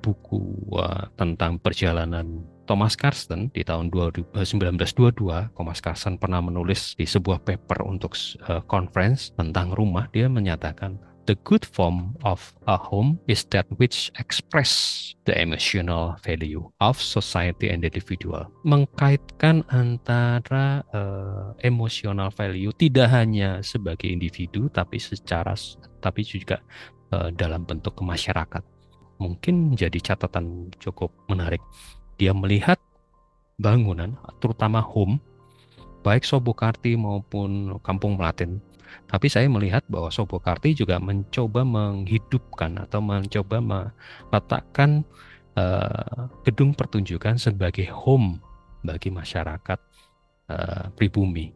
buku uh, tentang perjalanan Thomas Carsten di tahun 1922, Thomas Carsten pernah menulis di sebuah paper untuk uh, conference tentang rumah. Dia menyatakan the good form of a home is that which express the emotional value of society and individual. Mengkaitkan antara uh, emotional value tidak hanya sebagai individu tapi secara tapi juga uh, dalam bentuk masyarakat. Mungkin menjadi catatan cukup menarik dia melihat bangunan, terutama home, baik Sobokarti maupun Kampung Melaten. Tapi saya melihat bahwa Sobokarti juga mencoba menghidupkan atau mencoba meletakkan uh, gedung pertunjukan sebagai home bagi masyarakat uh, pribumi.